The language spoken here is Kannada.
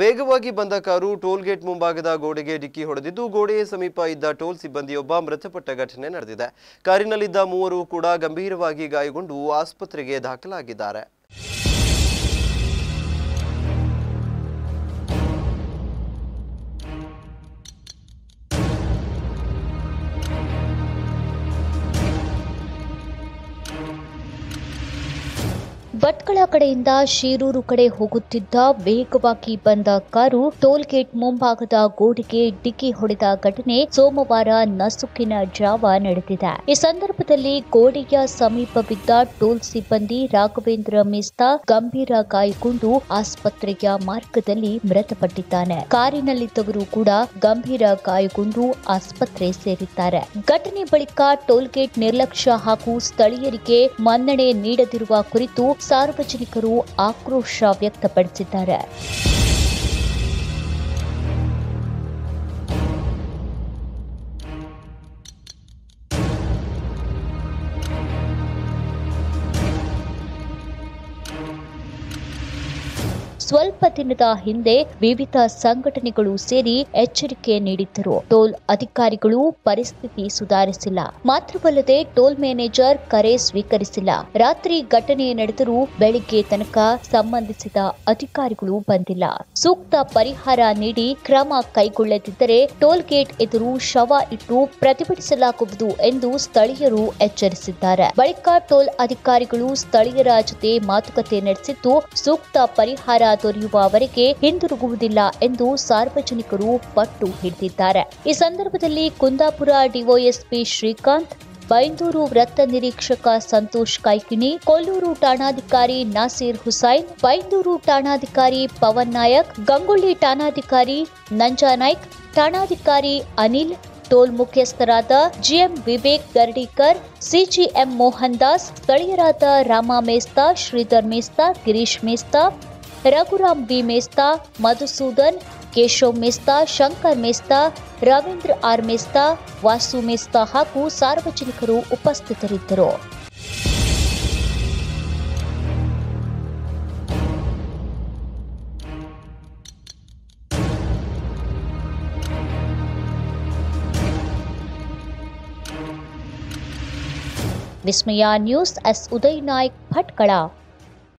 ವೇಗವಾಗಿ ಬಂದ ಕಾರು ಟೋಲ್ ಗೇಟ್ ಮುಂಭಾಗದ ಗೋಡೆಗೆ ಡಿಕ್ಕಿ ಹೊಡೆದಿದ್ದು ಗೋಡೆಯ ಸಮೀಪ ಇದ್ದ ಟೋಲ್ ಸಿಬ್ಬಂದಿಯೊಬ್ಬ ಮೃತಪಟ್ಟ ಘಟನೆ ನಡೆದಿದೆ. ಕಾರಿನಲ್ಲಿದ್ದ ಮೂವರು ಕೂಡ ಗಂಭೀರವಾಗಿ ಗಾಯಗೊಂಡು ಆಸ್ಪತ್ರೆಗೆ ದಾಖಲಾಗಿದ್ದಾರೆ. ಭಟ್ಕಳ ಕಡೆಯಿಂದ ಶಿರೂರು ಕಡೆ ಹೋಗುತ್ತಿದ್ದ ವೇಗವಾಗಿ ಬಂದ ಕಾರು ಟೋಲ್ ಗೇಟ್ ಮುಂಭಾಗದ ಗೋಡೆಗೆ ಡಿಕ್ಕಿ ಹೊಡೆದ ಘಟನೆ ಸೋಮವಾರ ನಸುಕಿನ ಜಾವ ನಡೆದಿದೆ. ಈ ಸಂದರ್ಭದಲ್ಲಿ ಗೋಡೆಯ ಸಮೀಪವಿದ್ದ ಟೋಲ್ ಸಿಬ್ಬಂದಿ ರಾಘವೇಂದ್ರ ಮಿಸ್ತಾ, ಗಂಭೀರ ಗಾಯಗೊಂಡು ಆಸ್ಪತ್ರೆಯ ಮಾರ್ಗದಲ್ಲಿ ಮೃತಪಟ್ಟಿದ್ದಾನೆ. ಕಾರಿನಲ್ಲಿದ್ದವರು ಕೂಡ ಗಂಭೀರ ಗಾಯಗೊಂಡು ಆಸ್ಪತ್ರೆ ಸೇರಿದ್ದಾರೆ. ಘಟನೆ ಬಳಿಕ ಟೋಲ್ ಗೇಟ್ ನಿರ್ಲಕ್ಷ್ಯ ಹಾಗೂ ಸ್ಥಳೀಯರಿಗೆ ಮನ್ನಣೆ ನೀಡದಿರುವ ಕುರಿತು ಸಾರ್ವಜನಿಕರು ಆಕ್ರೋಶ ವ್ಯಕ್ತಪಡಿಸಿದ್ದಾರೆ. ಸ್ವಲ್ಪ ದಿನದ ಹಿಂದೆ ವಿವಿಧ ಸಂಘಟನೆಗಳು ಸೇರಿ ಎಚ್ಚರಿಕೆ ನೀಡಿದ್ದರು. ಟೋಲ್ ಅಧಿಕಾರಿಗಳು ಪರಿಸ್ಥಿತಿ ಸುಧಾರಿಸಿಲ್ಲ. ಮಾತ್ರವಲ್ಲದೆ ಟೋಲ್ ಮ್ಯಾನೇಜರ್ ಕರೆ ಸ್ವೀಕರಿಸಿಲ್ಲ. ರಾತ್ರಿ ಘಟನೆ ನಡೆದರೂ ಬೆಳಿಗ್ಗೆ ತನಕ ಸಂಬಂಧಿಸಿದ ಅಧಿಕಾರಿಗಳು ಬಂದಿಲ್ಲ. ಸೂಕ್ತ ಪರಿಹಾರ ನೀಡಿ ಕ್ರಮ ಕೈಗೊಳ್ಳದಿದ್ದರೆ ಟೋಲ್ ಗೇಟ್ ಎದುರು ಶವ ಇಟ್ಟು ಪ್ರತಿಭಟಿಸಲಾಗುವುದು ಎಂದು ಸ್ಥಳೀಯರು ಎಚ್ಚರಿಸಿದ್ದಾರೆ. ಬಳಿಕ ಟೋಲ್ ಅಧಿಕಾರಿಗಳು ಸ್ಥಳೀಯರ ಜೊತೆ ಮಾತುಕತೆ ನಡೆಸಿದ್ದು, ಸೂಕ್ತ ಪರಿಹಾರ ದೊರೆಯುವವರೆಗೆ ಹಿಂದಿರುಗುವುದಿಲ್ಲ ಎಂದು ಸಾರ್ವಜನಿಕರು ಪಟ್ಟು ಹಿಡಿದಿದ್ದಾರೆ. ಈ ಸಂದರ್ಭದಲ್ಲಿ ಕುಂದಾಪುರ ಡಿಒಎಸ್ಪಿ ಶ್ರೀಕಾಂತ್, ಬೈಂದೂರು ವೃತ್ತ ನಿರೀಕ್ಷಕ ಸಂತೋಷ್ ಕೈಕಿಣಿ, ಕೊಲ್ಲೂರು ಠಾಣಾಧಿಕಾರಿ ನಾಸೀರ್ ಹುಸೈನ್, ಬೈಂದೂರು ಠಾಣಾಧಿಕಾರಿ ಪವನ್ ನಾಯಕ್, ಗಂಗೊಳ್ಳಿ ಠಾಣಾಧಿಕಾರಿ ನಂಜಾ ನಾಯ್ಕ್, ಠಾಣಾಧಿಕಾರಿ ಅನಿಲ್, ಟೋಲ್ ಮುಖ್ಯಸ್ಥರಾದ ಜಿಎಂ ವಿವೇಕ್ ಗರ್ಡಿಕರ್, ಸಿಜಿಎಂ ಮೋಹನ್ ದಾಸ್, ಸ್ಥಳೀಯರಾದ ರಾಮ ಮೇಸ್ತಾ, ಶ್ರೀಧರ್ ಮೇಸ್ತಾ, ಗಿರೀಶ್ ಮೇಸ್ತಾ ರಘುರಾಮ್ ಬಿ ಮೇಸ್ತಾ, ಮಧುಸೂದನ್, ಕೇಶವ್ ಮೇಸ್ತಾ, ಶಂಕರ್ ಮೇಸ್ತಾ, ರವೀಂದ್ರ ಆರ್ ಮೇಸ್ತಾ, ವಾಸು ಮೇಸ್ತಾ ಹಾಗೂ ಸಾರ್ವಜನಿಕರು ಉಪಸ್ಥಿತರಿದ್ದರು. Vismaya news S. ಉದಯ್ ನಾಯ್ಕ್, ಭಟ್ಕಳ.